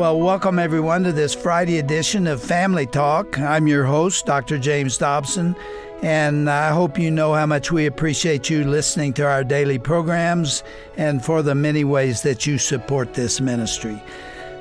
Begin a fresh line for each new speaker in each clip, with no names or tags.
Well, welcome everyone to this Friday edition of Family Talk. I'm your host, Dr. James Dobson, and I hope you know how much we appreciate you listening to our daily programs and for the many ways that you support this ministry.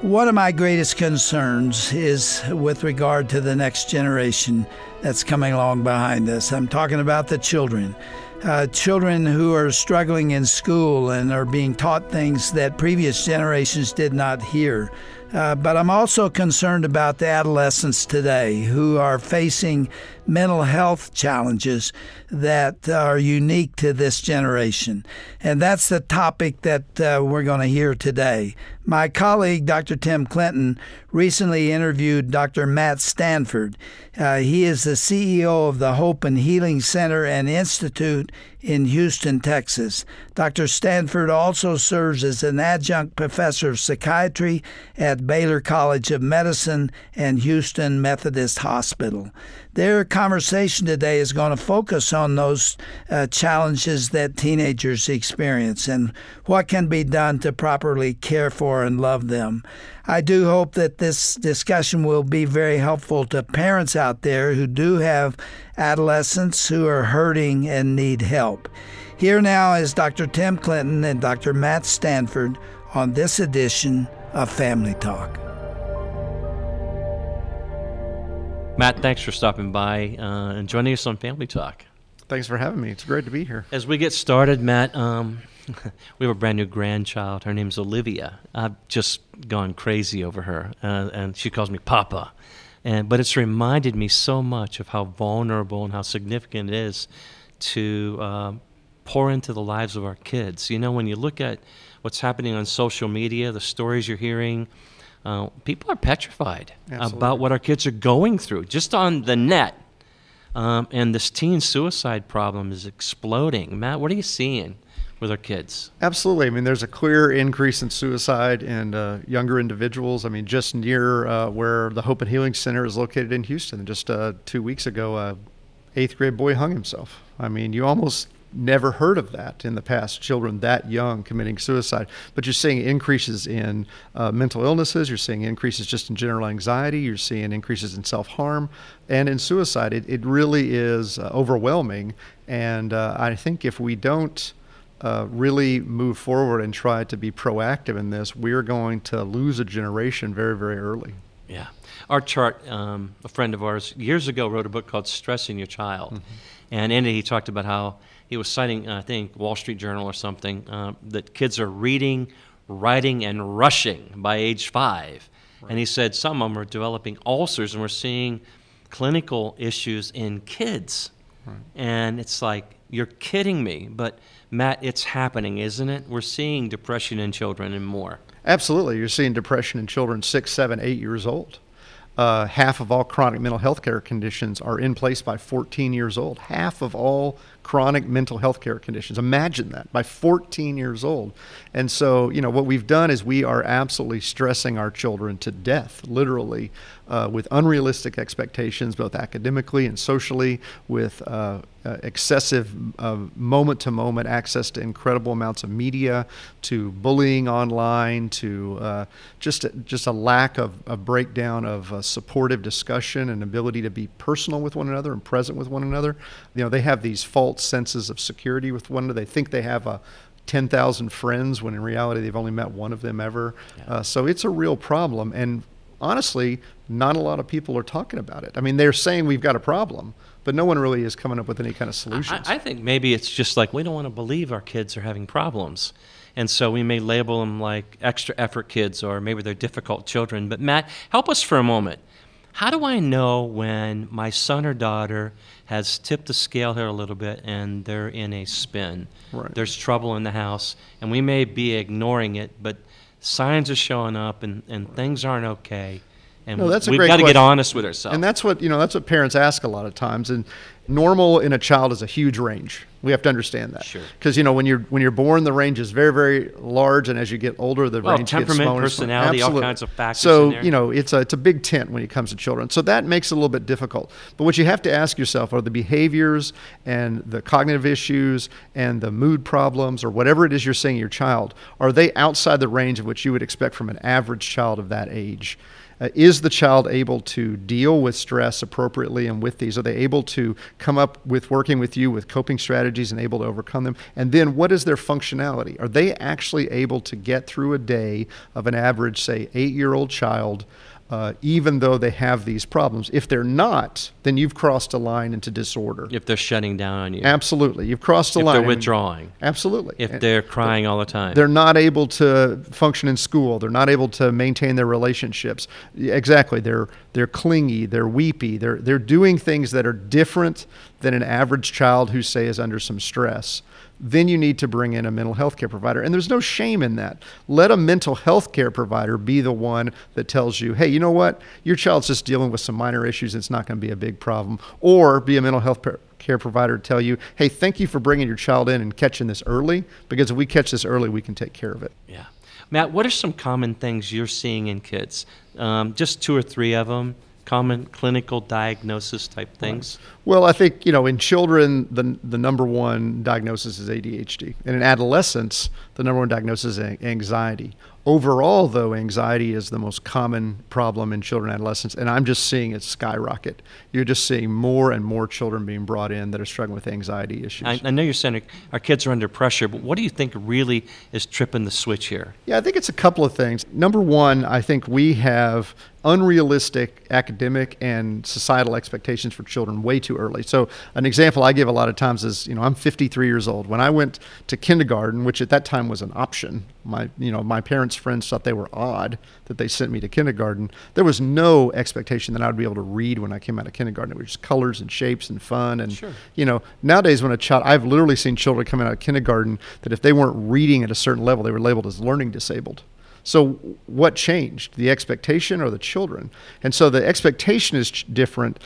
One of my greatest concerns is with regard to the next generation that's coming along behind us. I'm talking about the children. Uh, children who are struggling in school and are being taught things that previous generations did not hear. Uh, but I'm also concerned about the adolescents today who are facing mental health challenges that are unique to this generation. And that's the topic that uh, we're going to hear today. My colleague, Dr. Tim Clinton, recently interviewed Dr. Matt Stanford. Uh, he is the CEO of the Hope and Healing Center and Institute in Houston, Texas. Dr. Stanford also serves as an adjunct professor of psychiatry at Baylor College of Medicine and Houston Methodist Hospital. Their conversation today is going to focus on those uh, challenges that teenagers experience and what can be done to properly care for and love them. I do hope that this discussion will be very helpful to parents out there who do have adolescents who are hurting and need help. Here now is Dr. Tim Clinton and Dr. Matt Stanford on this edition of Family Talk.
Matt, thanks for stopping by uh, and joining us on Family Talk.
Thanks for having me. It's great to be here.
As we get started, Matt, um, we have a brand new grandchild. Her name's Olivia. I've just gone crazy over her, uh, and she calls me Papa. And but it's reminded me so much of how vulnerable and how significant it is to uh, pour into the lives of our kids. You know, when you look at what's happening on social media, the stories you're hearing uh, people are petrified Absolutely. about what our kids are going through just on the net. Um, and this teen suicide problem is exploding. Matt, what are you seeing with our kids?
Absolutely. I mean, there's a clear increase in suicide in uh, younger individuals. I mean, just near uh, where the Hope and Healing Center is located in Houston, just uh, two weeks ago, a eighth grade boy hung himself. I mean, you almost never heard of that in the past, children that young committing suicide. But you're seeing increases in uh, mental illnesses, you're seeing increases just in general anxiety, you're seeing increases in self harm and in suicide. It, it really is uh, overwhelming. And uh, I think if we don't uh, really move forward and try to be proactive in this, we're going to lose a generation very, very early.
Yeah. Arch Hart, um, a friend of ours, years ago wrote a book called Stressing Your Child. Mm-hmm. And in it, he talked about how he was citing, I think, Wall Street Journal or something, uh, that kids are reading, writing, and rushing by age five. Right. And he said some of them are developing ulcers, and we're seeing clinical issues in kids. Right. And it's like, you're kidding me. But Matt, it's happening, isn't it? We're seeing depression in children and more.
Absolutely. You're seeing depression in children six, seven, eight years old. Uh, half of all chronic mental health care conditions are in place by 14 years old. Half of all chronic mental health care conditions. Imagine that by 14 years old. And so, you know, what we've done is we are absolutely stressing our children to death, literally, uh, with unrealistic expectations, both academically and socially, with uh, uh, excessive moment to moment access to incredible amounts of media, to bullying online, to uh, just, just a lack of a breakdown of uh, supportive discussion and ability to be personal with one another and present with one another. You know, they have these false false senses of security with one another. They think they have a 10,000 friends when in reality they've only met one of them ever. Yeah. Uh, so it's a real problem. And honestly, not a lot of people are talking about it. I mean, they're saying we've got a problem, but no one really is coming up with any kind of solutions.
I, I think maybe it's just like we don't want to believe our kids are having problems. And so we may label them like extra effort kids or maybe they're difficult children. But Matt, help us for a moment. How do I know when my son or daughter has tipped the scale here a little bit and they're in a spin. Right. There's trouble in the house, and we may be ignoring it, but signs are showing up and, and things aren't okay. and
No, that's a
we've
great
got to get honest with ourselves.
And that's what you know. That's what parents ask a lot of times. And normal in a child is a huge range. We have to understand that.
Sure.
Because you know when you're when you're born, the range is very very large, and as you get older, the
Well,
range
temperament,
gets smaller.
personality, all kinds of factors
So
in there.
you know it's a it's a big tent when it comes to children. So that makes it a little bit difficult. But what you have to ask yourself are the behaviors and the cognitive issues and the mood problems or whatever it is you're seeing in your child are they outside the range of what you would expect from an average child of that age? Uh, is the child able to deal with stress appropriately and with these? Are they able to come up with working with you with coping strategies and able to overcome them? And then what is their functionality? Are they actually able to get through a day of an average, say, eight year old child? Uh, even though they have these problems. If they're not, then you've crossed a line into disorder.
if they're shutting down on you,
Absolutely. You've crossed a
if
line.
they're withdrawing,
Absolutely.
if
And-
they're crying all the time.
they're not able to function in school. They're not able to maintain their relationships. Exactly. They're they're clingy. They're weepy. They're they're doing things that are different than an average child who say is under some stress. Then you need to bring in a mental health care provider. And there's no shame in that. Let a mental health care provider be the one that tells you, hey, you know what? Your child's just dealing with some minor issues. It's not going to be a big problem. Or be a mental health care provider to tell you, hey, thank you for bringing your child in and catching this early because if we catch this early, we can take care of it.
Yeah. Matt, what are some common things you're seeing in kids? Um, just two or three of them. Common clinical diagnosis type things.
Well, I think you know in children the the number one diagnosis is ADHD, and in adolescents the number one diagnosis is anxiety. Overall, though, anxiety is the most common problem in children and adolescents, and I'm just seeing it skyrocket. You're just seeing more and more children being brought in that are struggling with anxiety issues.
I, I know you're saying our kids are under pressure, but what do you think really is tripping the switch here?
Yeah, I think it's a couple of things. Number one, I think we have unrealistic academic and societal expectations for children way too early. So, an example I give a lot of times is, you know, I'm 53 years old. When I went to kindergarten, which at that time was an option, my, you know, my parents' friends thought they were odd that they sent me to kindergarten. There was no expectation that I would be able to read when I came out of kindergarten. It was just colors and shapes and fun. And,
Sure.
you know, nowadays when a child, I've literally seen children coming out of kindergarten that if they weren't reading at a certain level, they were labeled as learning disabled. So what changed? The expectation or the children? And so the expectation is different.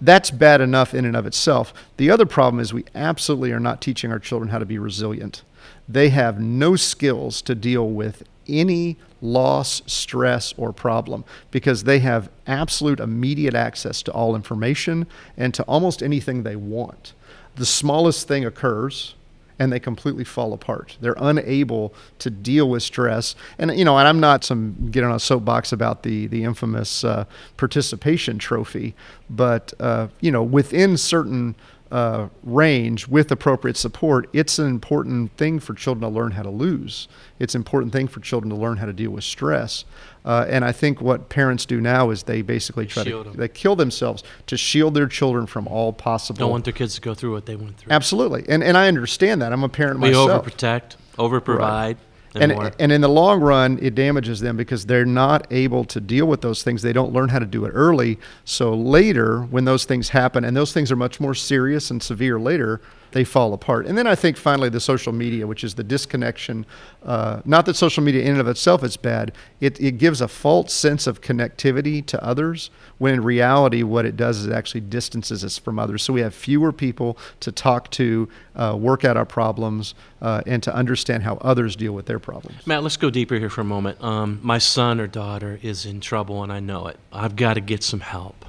That's bad enough in and of itself. The other problem is we absolutely are not teaching our children how to be resilient. They have no skills to deal with any loss, stress, or problem because they have absolute immediate access to all information and to almost anything they want. The smallest thing occurs, and they completely fall apart. They're unable to deal with stress. And you know, and I'm not some get on a soapbox about the the infamous uh, participation trophy, but uh, you know, within certain uh, range with appropriate support, it's an important thing for children to learn how to lose. It's an important thing for children to learn how to deal with stress. Uh, and I think what parents do now is they basically try
Shield
to
'em.
they kill themselves to shield their children from all possible.
Don't want their kids to go through what they went through.
Absolutely, and and I understand that. I'm a parent
We
myself.
We overprotect, overprovide, and,
and and in the long run, it damages them because they're not able to deal with those things. They don't learn how to do it early. So later, when those things happen, and those things are much more serious and severe later, they fall apart. And then I think finally the social media, which is the disconnection. Uh, not that social media in and of itself is bad. It it gives a false sense of connectivity to others when in reality what it does is it actually distances us from others. So we have fewer people to talk to, uh, work out our problems, uh, and to understand how others deal with their problems.
Matt, let's go deeper here for a moment. Um, my son or daughter is in trouble, and I know it. I've got to get some help.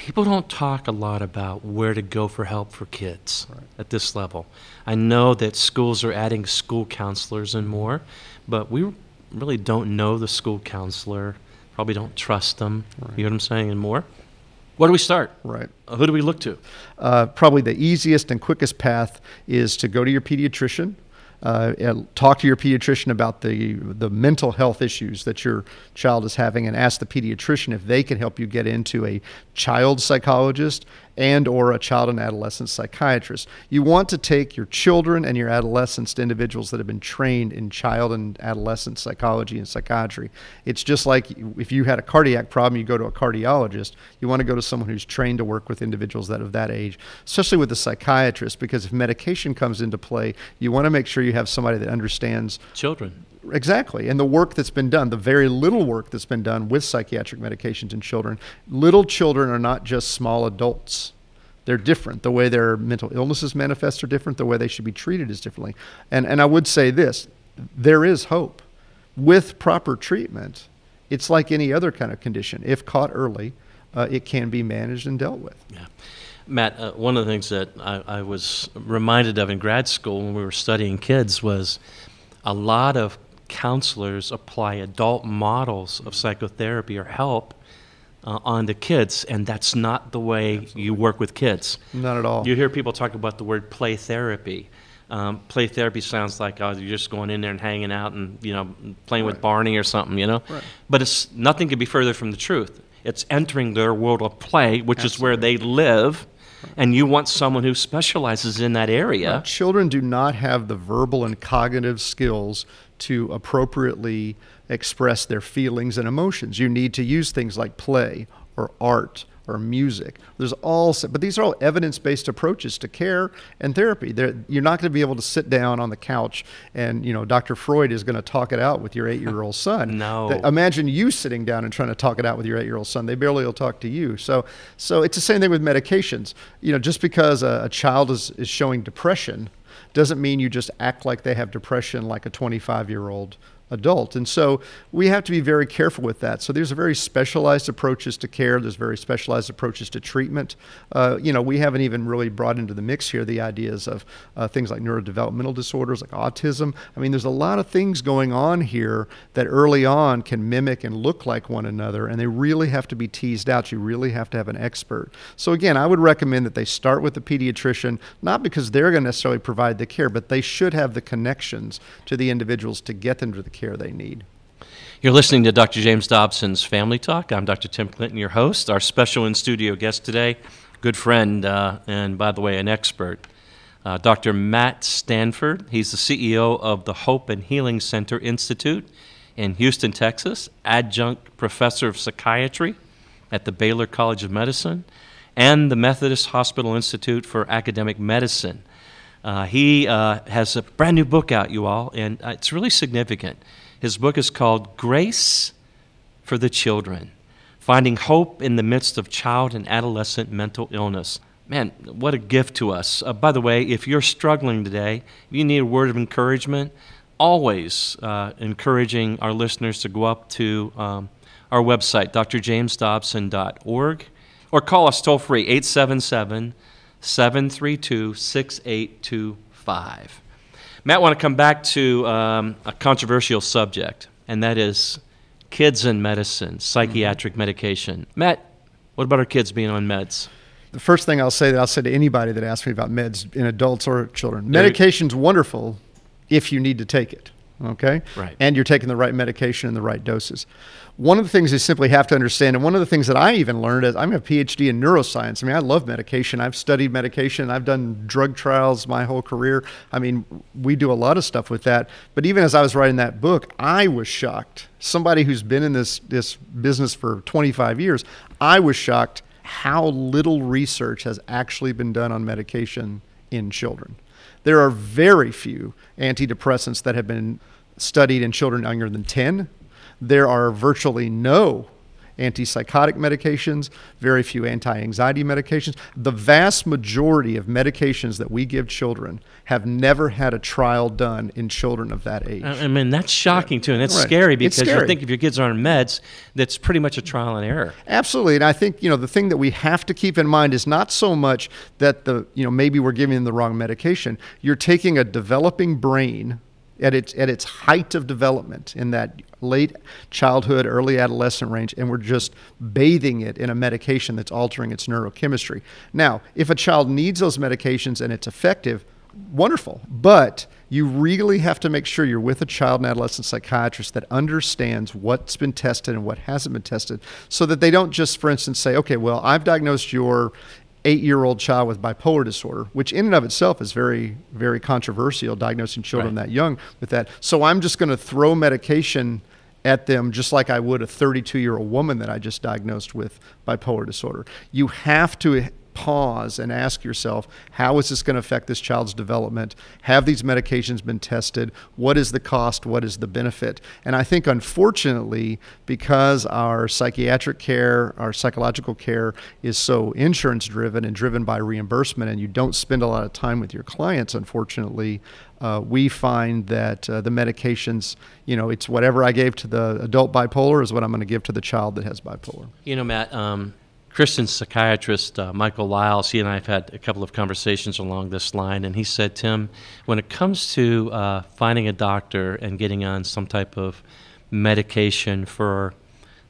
People don't talk a lot about where to go for help for kids at this level. I know that schools are adding school counselors and more, but we really don't know the school counselor. Probably don't trust them. You know what I'm saying? And more. Where do we start?
Right.
Who do we look to?
Uh, probably the easiest and quickest path is to go to your pediatrician. Uh, talk to your pediatrician about the the mental health issues that your child is having, and ask the pediatrician if they can help you get into a child psychologist and or a child and adolescent psychiatrist. You want to take your children and your adolescents to individuals that have been trained in child and adolescent psychology and psychiatry. It's just like if you had a cardiac problem, you go to a cardiologist. You want to go to someone who's trained to work with individuals that of that age, especially with a psychiatrist, because if medication comes into play, you want to make sure you have somebody that understands
children.
Exactly. And the work that's been done, the very little work that's been done with psychiatric medications in children, little children are not just small adults. They're different. The way their mental illnesses manifest are different. The way they should be treated is differently. And, and I would say this there is hope. With proper treatment, it's like any other kind of condition. If caught early, uh, it can be managed and dealt with.
Yeah. Matt, uh, one of the things that I, I was reminded of in grad school when we were studying kids was a lot of counselors apply adult models of psychotherapy or help uh, on the kids, and that's not the way Absolutely. you work with kids.
Not at all.
You hear people talk about the word play therapy. Um, play therapy sounds like oh, you're just going in there and hanging out and you know playing right. with Barney or something, you know. Right. But it's nothing could be further from the truth. It's entering their world of play, which Absolutely. is where they live, and you want someone who specializes in that area.
Right. Children do not have the verbal and cognitive skills to appropriately express their feelings and emotions. You need to use things like play or art or music. There's all, but these are all evidence-based approaches to care and therapy. They're, you're not going to be able to sit down on the couch and you know Dr. Freud is going to talk it out with your eight-year-old son.
no.
imagine you sitting down and trying to talk it out with your eight-year-old son. They barely will talk to you. So, so it's the same thing with medications. You know, just because a, a child is, is showing depression doesn't mean you just act like they have depression like a 25-year-old adult. And so we have to be very careful with that. So there's a very specialized approaches to care. There's very specialized approaches to treatment. Uh, you know, we haven't even really brought into the mix here the ideas of uh, things like neurodevelopmental disorders, like autism. I mean, there's a lot of things going on here that early on can mimic and look like one another, and they really have to be teased out. You really have to have an expert. So again, I would recommend that they start with the pediatrician, not because they're going to necessarily provide the care, but they should have the connections to the individuals to get them to the care they need.
You're listening to Dr. James Dobson's Family Talk. I'm Dr. Tim Clinton, your host. Our special in studio guest today, good friend, uh, and by the way, an expert, uh, Dr. Matt Stanford. He's the CEO of the Hope and Healing Center Institute in Houston, Texas, adjunct professor of psychiatry at the Baylor College of Medicine, and the Methodist Hospital Institute for Academic Medicine. Uh, he uh, has a brand new book out, you all, and uh, it's really significant. His book is called Grace for the Children Finding Hope in the Midst of Child and Adolescent Mental Illness. Man, what a gift to us. Uh, by the way, if you're struggling today, if you need a word of encouragement, always uh, encouraging our listeners to go up to um, our website, drjamesdobson.org, or call us toll free, 877 732 6825. Matt, I want to come back to um, a controversial subject, and that is kids in medicine, psychiatric mm-hmm. medication. Matt, what about our kids being on meds?
The first thing I'll say that I'll say to anybody that asks me about meds in adults or children, medication's wonderful if you need to take it okay?
Right.
And you're taking the right medication in the right doses. One of the things you simply have to understand, and one of the things that I even learned is I'm a PhD in neuroscience. I mean, I love medication. I've studied medication. I've done drug trials my whole career. I mean, we do a lot of stuff with that. But even as I was writing that book, I was shocked. Somebody who's been in this this business for 25 years, I was shocked how little research has actually been done on medication in children. There are very few antidepressants that have been studied in children younger than 10. There are virtually no antipsychotic medications, very few anti anxiety medications. The vast majority of medications that we give children have never had a trial done in children of that age.
Uh, I mean, that's shocking yeah. too, and it's right. scary because scary. you think if your kids are on meds, that's pretty much a trial and error.
Absolutely, and I think you know the thing that we have to keep in mind is not so much that the you know maybe we're giving them the wrong medication. You're taking a developing brain at its at its height of development in that late childhood, early adolescent range, and we're just bathing it in a medication that's altering its neurochemistry. Now, if a child needs those medications and it's effective, wonderful. But you really have to make sure you're with a child and adolescent psychiatrist that understands what's been tested and what hasn't been tested so that they don't just, for instance, say, okay, well, I've diagnosed your eight year old child with bipolar disorder, which in and of itself is very, very controversial, diagnosing children
Right.
that young with that. So I'm just going to throw medication at them just like I would a 32 year old woman that I just diagnosed with bipolar disorder. You have to pause and ask yourself, how is this going to affect this child's development? Have these medications been tested? What is the cost? What is the benefit? And I think, unfortunately, because our psychiatric care, our psychological care is so insurance driven and driven by reimbursement, and you don't spend a lot of time with your clients, unfortunately, uh, we find that uh, the medications, you know, it's whatever I gave to the adult bipolar is what I'm going to give to the child that has bipolar.
You know, Matt, um, Christian psychiatrist uh, Michael Lyles, he and I have had a couple of conversations along this line, and he said, Tim, when it comes to uh, finding a doctor and getting on some type of medication for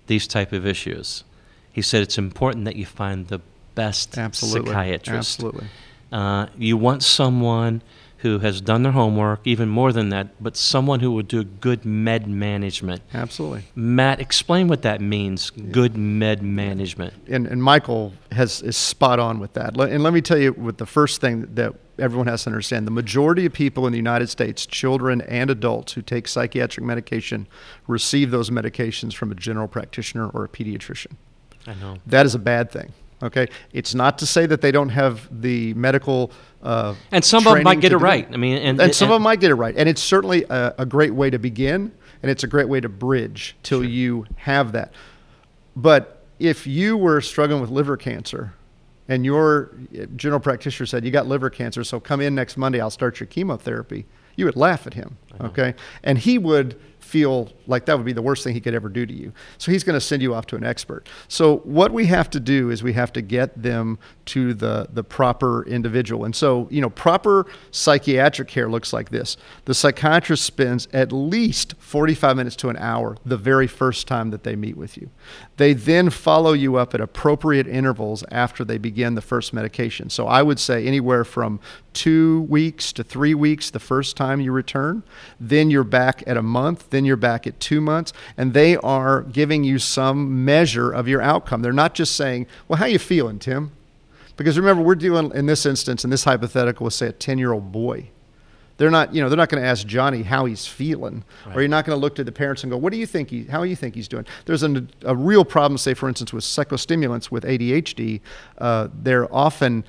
these type of issues, he said it's important that you find the best
Absolutely.
psychiatrist.
Absolutely.
Uh, you want someone who has done their homework, even more than that, but someone who will do good med management.
Absolutely.
Matt, explain what that means. Good med management.
and, and Michael has is spot on with that. And let me tell you, with the first thing that everyone has to understand, the majority of people in the United States, children and adults who take psychiatric medication, receive those medications from a general practitioner or a pediatrician.
I know.
That is a bad thing. Okay, it's not to say that they don't have the medical. Uh,
And some of them might get it right.
that.
I mean, and-
and some
and-
of them might get it right, and it's certainly a, a great way to begin, and it's a great way to bridge till you have that. But if you were struggling with liver cancer, and your general practitioner said you got liver cancer, so come in next Monday, I'll start your chemotherapy, you would laugh at him, okay? And he would feel like that would be the worst thing he could ever do to you. So he's going to send you off to an expert. So what we have to do is we have to get them to the the proper individual. And so, you know, proper psychiatric care looks like this. The psychiatrist spends at least 45 minutes to an hour the very first time that they meet with you. They then follow you up at appropriate intervals after they begin the first medication. So I would say anywhere from two weeks to three weeks the first time you return. Then you're back at a month. Then you're back at two months. And they are giving you some measure of your outcome. They're not just saying, well, how you feeling, Tim? Because remember, we're dealing in this instance, in this hypothetical, with say a 10 year old boy. They're not, you know, they're not going to ask Johnny how he's feeling, or you're not going to look to the parents and go, "What do you think he? How do you think he's doing?" There's an, a real problem, say for instance, with psychostimulants with ADHD. Uh, they're often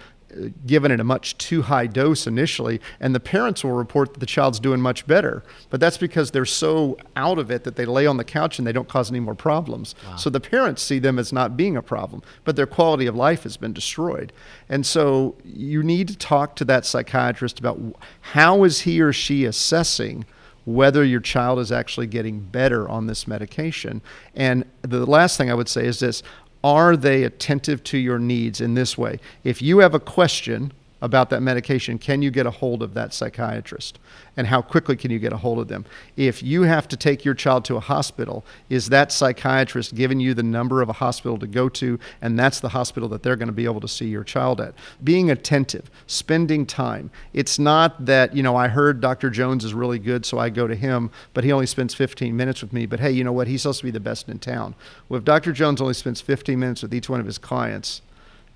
given at a much too high dose initially, and the parents will report that the child's doing much better. But that's because they're so out of it that they lay on the couch and they don't cause any more problems. So the parents see them as not being a problem, but their quality of life has been destroyed. And so you need to talk to that psychiatrist about how is he or she assessing whether your child is actually getting better on this medication. And the last thing I would say is this are they attentive to your needs in this way? If you have a question about that medication, can you get a hold of that psychiatrist? And how quickly can you get a hold of them? If you have to take your child to a hospital, is that psychiatrist giving you the number of a hospital to go to? And that's the hospital that they're going to be able to see your child at. Being attentive, spending time. It's not that, you know, I heard Dr. Jones is really good, so I go to him, but he only spends 15 minutes with me. But hey, you know what? He's supposed to be the best in town. Well, if Dr. Jones only spends 15 minutes with each one of his clients,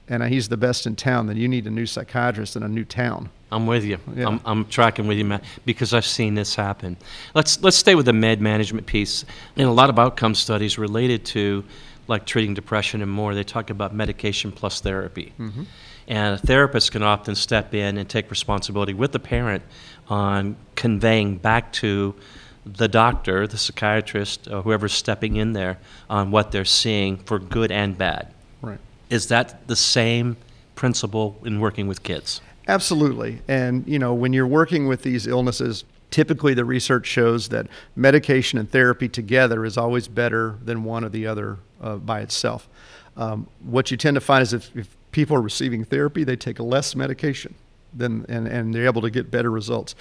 and uh, he's the best in town, then you need a new psychiatrist in a new town.
I'm with you.
Yeah.
I'm, I'm tracking with you, Matt, because I've seen this happen. Let's let's stay with the med management piece. In a lot of outcome studies related to like treating depression and more, they talk about medication plus therapy. Mm-hmm. And a therapist can often step in and take responsibility with the parent on conveying back to the doctor, the psychiatrist, or whoever's stepping in there on what they're seeing for good and bad.
Right.
Is that the same principle in working with kids?
Absolutely. And, you know, when you're working with these illnesses, typically the research shows that medication and therapy together is always better than one or the other uh, by itself. Um, what you tend to find is if, if people are receiving therapy, they take less medication than, and, and they're able to get better results.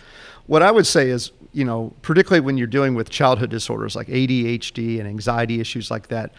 What I would say is, you know, particularly when you're dealing with childhood disorders like ADHD and anxiety issues like that,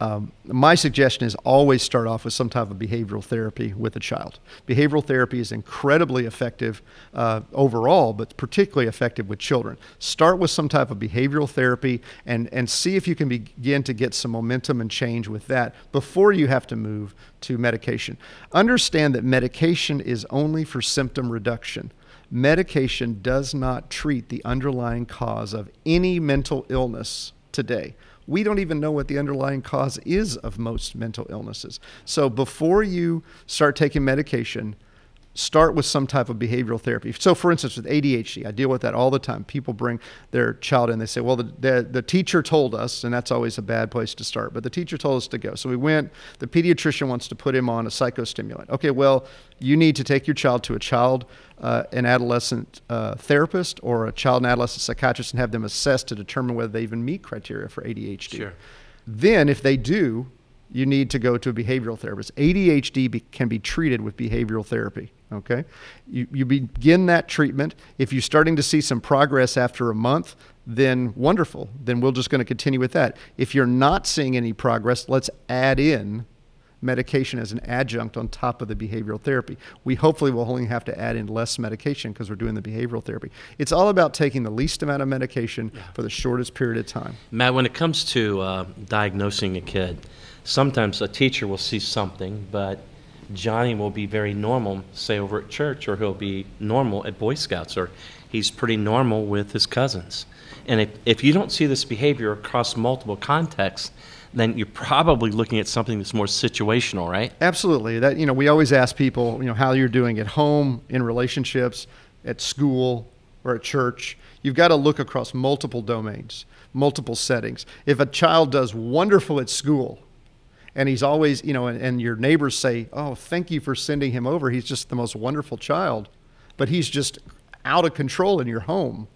Um, my suggestion is always start off with some type of behavioral therapy with a child. Behavioral therapy is incredibly effective uh, overall, but particularly effective with children. Start with some type of behavioral therapy and, and see if you can begin to get some momentum and change with that before you have to move to medication. Understand that medication is only for symptom reduction medication does not treat the underlying cause of any mental illness today. We don't even know what the underlying cause is of most mental illnesses. So before you start taking medication, start with some type of behavioral therapy. So, for instance, with ADHD, I deal with that all the time. People bring their child in, they say, Well, the, the, the, teacher told us, and that's always a bad place to start, but the teacher told us to go. So we went, the pediatrician wants to put him on a psychostimulant. Okay, well, you need to take your child to a child uh, an adolescent uh, therapist or a child and adolescent psychiatrist and have them assessed to determine whether they even meet criteria for ADHD.
Sure.
Then, if they do, you need to go to a behavioral therapist. ADHD be, can be treated with behavioral therapy. Okay, you, you begin that treatment. If you're starting to see some progress after a month, then wonderful. Then we're just going to continue with that. If you're not seeing any progress, let's add in medication as an adjunct on top of the behavioral therapy. We hopefully will only have to add in less medication because we're doing the behavioral therapy. It's all about taking the least amount of medication yeah. for the shortest period of time.
Matt, when it comes to uh, diagnosing a kid, sometimes a teacher will see something, but Johnny will be very normal, say over at church, or he'll be normal at Boy Scouts, or he's pretty normal with his cousins. And if, if you don't see this behavior across multiple contexts, then you're probably looking at something that's more situational, right?
Absolutely. That you know, we always ask people, you know, how you're doing at home, in relationships, at school, or at church. You've got to look across multiple domains, multiple settings. If a child does wonderful at school, and he's always, you know, and, and your neighbors say, "Oh, thank you for sending him over. He's just the most wonderful child," but he's just out of control in your home.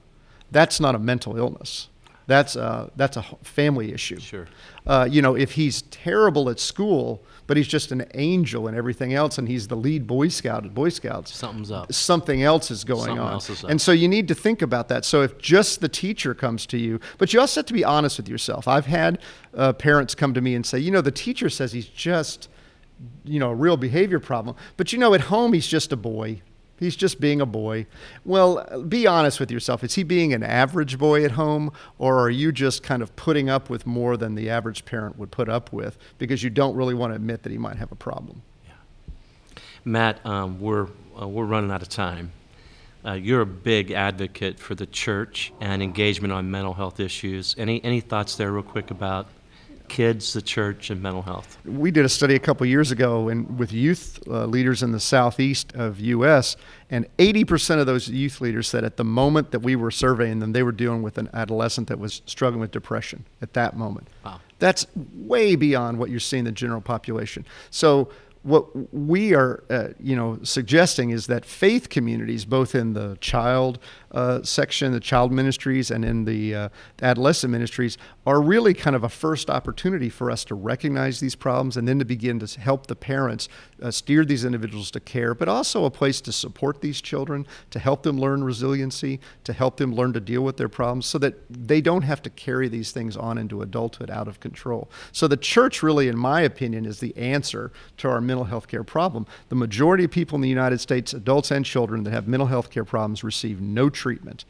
That's not a mental illness. That's a, that's a family issue.
Sure.
Uh, you know, if he's terrible at school, but he's just an angel and everything else, and he's the lead Boy Scout at Boy Scouts,
something's up.
Something else is going
Something
on.
Else is up.
And so you need to think about that. So if just the teacher comes to you, but you also have to be honest with yourself. I've had uh, parents come to me and say, you know, the teacher says he's just, you know, a real behavior problem, but you know, at home he's just a boy He's just being a boy. Well, be honest with yourself. Is he being an average boy at home, or are you just kind of putting up with more than the average parent would put up with because you don't really want to admit that he might have a problem?
Yeah. Matt, um, we're, uh, we're running out of time. Uh, you're a big advocate for the church and engagement on mental health issues. Any, any thoughts there, real quick, about kids, the church, and mental health?
We did a study a couple years ago in, with youth uh, leaders in the southeast of U.S., and 80% of those youth leaders said at the moment that we were surveying them, they were dealing with an adolescent that was struggling with depression at that moment.
Wow.
That's way beyond what you're seeing the general population. So what we are, uh, you know, suggesting is that faith communities, both in the child uh, section, the child ministries, and in the uh, adolescent ministries, are really kind of a first opportunity for us to recognize these problems and then to begin to help the parents uh, steer these individuals to care, but also a place to support these children, to help them learn resiliency, to help them learn to deal with their problems, so that they don't have to carry these things on into adulthood out of control. So the church, really, in my opinion, is the answer to our mental health care problem. The majority of people in the United States, adults and children, that have mental health care problems receive no treatment treatment.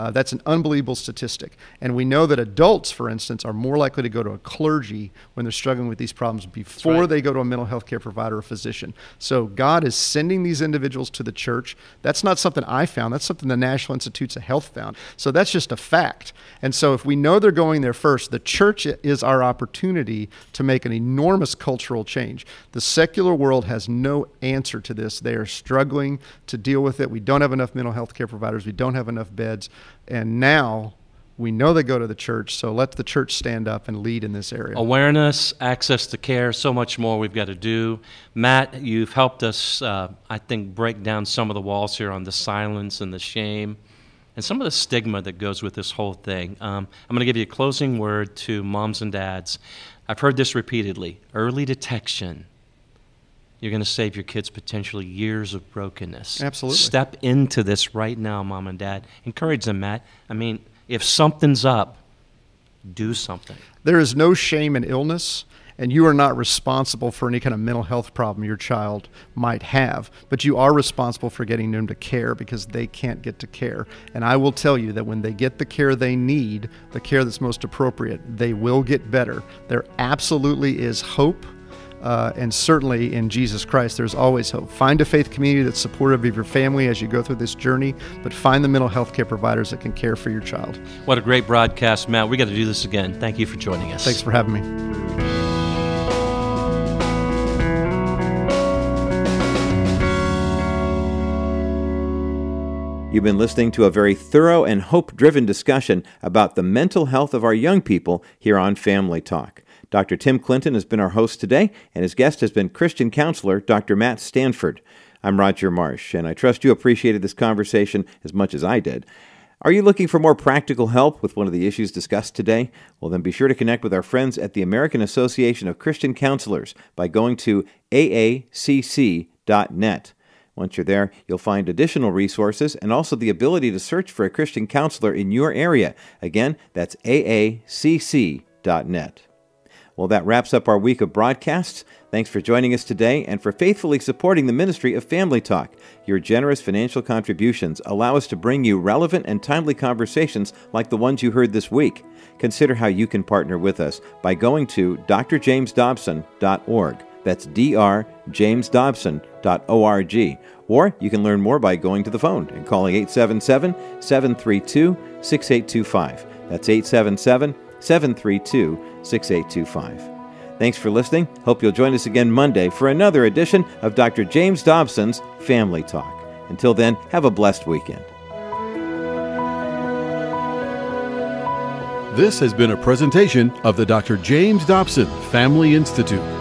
Uh, that's an unbelievable statistic. And we know that adults, for instance, are more likely to go to a clergy when they're struggling with these problems before
right.
they go to a mental health care provider or physician. So God is sending these individuals to the church. That's not something I found, that's something the National Institutes of Health found. So that's just a fact. And so if we know they're going there first, the church is our opportunity to make an enormous cultural change. The secular world has no answer to this. They are struggling to deal with it. We don't have enough mental health care providers, we don't have enough beds. And now we know they go to the church, so let the church stand up and lead in this area.
Awareness, access to care, so much more we've got to do. Matt, you've helped us, uh, I think, break down some of the walls here on the silence and the shame and some of the stigma that goes with this whole thing. Um, I'm going to give you a closing word to moms and dads. I've heard this repeatedly early detection you're going to save your kids potentially years of brokenness.
Absolutely.
Step into this right now, mom and dad. Encourage them, Matt. I mean, if something's up, do something.
There is no shame in illness. And you are not responsible for any kind of mental health problem your child might have, but you are responsible for getting them to care because they can't get to care. And I will tell you that when they get the care they need, the care that's most appropriate, they will get better. There absolutely is hope uh, and certainly in Jesus Christ, there's always hope. Find a faith community that's supportive of your family as you go through this journey, but find the mental health care providers that can care for your child.
What a great broadcast, Matt. We got to do this again. Thank you for joining us.
Thanks for having me.
You've been listening to a very thorough and hope driven discussion about the mental health of our young people here on Family Talk. Dr. Tim Clinton has been our host today, and his guest has been Christian counselor Dr. Matt Stanford. I'm Roger Marsh, and I trust you appreciated this conversation as much as I did. Are you looking for more practical help with one of the issues discussed today? Well, then be sure to connect with our friends at the American Association of Christian Counselors by going to aacc.net. Once you're there, you'll find additional resources and also the ability to search for a Christian counselor in your area. Again, that's aacc.net. Well, that wraps up our week of broadcasts. Thanks for joining us today and for faithfully supporting the ministry of Family Talk. Your generous financial contributions allow us to bring you relevant and timely conversations like the ones you heard this week. Consider how you can partner with us by going to drjamesdobson.org. That's drjamesdobson.org. Or you can learn more by going to the phone and calling 877 732 6825. That's 877 732 6825. Thanks for listening. Hope you'll join us again Monday for another edition of Dr. James Dobson's Family Talk. Until then, have a blessed weekend.
This has been a presentation of the Dr. James Dobson Family Institute.